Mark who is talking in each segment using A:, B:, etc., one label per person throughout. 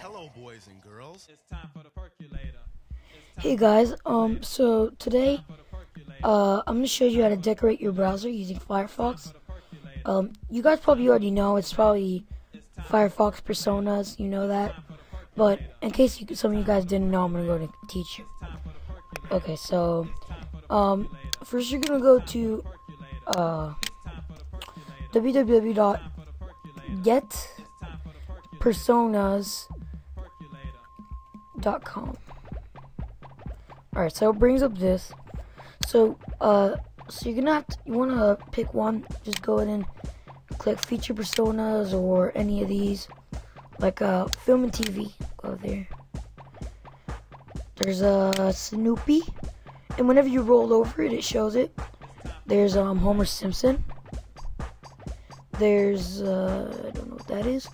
A: Hello, boys and girls.
B: It's time for the percolator.
C: Hey guys, um, so today, uh, I'm gonna show you how to decorate your browser using Firefox. Um, you guys probably already know it's probably Firefox Personas, you know that. But in case you, some of you guys didn't know, I'm gonna go to teach you. Okay, so, um, first you're gonna go to, uh, www.getpersonas.com. Alright, so it brings up this. So, uh, so you're gonna have to, you wanna pick one, just go ahead and click feature personas or any of these, like, uh, film and TV, go there. There's a uh, Snoopy, and whenever you roll over it, it shows it. There's, um, Homer Simpson. There's, uh, I don't know what that is.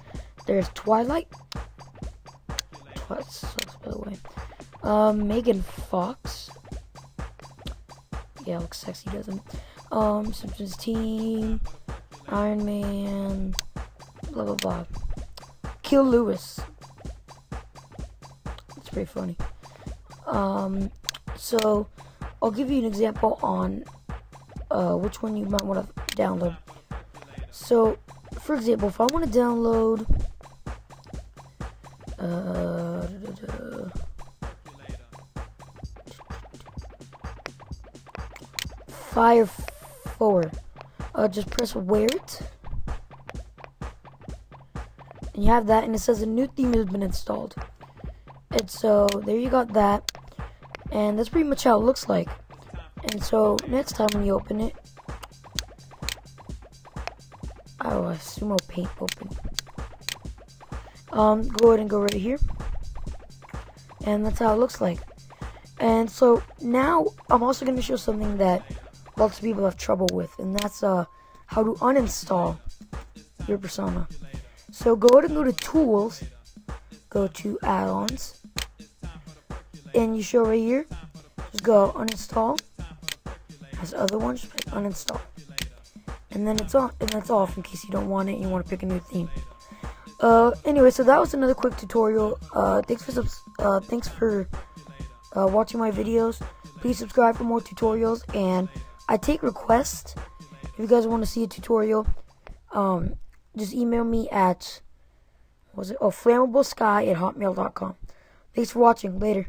C: There's Twilight. Sucks, by the way. Um, Megan Fox. Yeah, looks sexy, doesn't? Um, Simpsons Team, Iron Man, blah blah blah. Kill Lewis. It's pretty funny. Um, so I'll give you an example on uh, which one you might want to download. So, for example, if I want to download, uh, da, da, Fire 4. Uh, just press where it. And you have that, and it says a new theme has been installed. And so, there you got that. And that's pretty much how it looks like. And so, next time when you open it, oh, a sumo paint open. Um, go ahead and go right here. And that's how it looks like. And so now I'm also going to show something that lots of people have trouble with, and that's uh how to uninstall your persona. So go ahead and go to tools, go to add-ons, and you show right here, just go uninstall. As other ones, just uninstall, and then it's on, and that's off in case you don't want it. and You want to pick a new theme. Uh, anyway, so that was another quick tutorial. Uh, thanks for subs- uh, thanks for uh, watching my videos. Please subscribe for more tutorials, and I take requests. If you guys want to see a tutorial, um, just email me at was it oh flammable sky at hotmail.com. Thanks for watching. Later.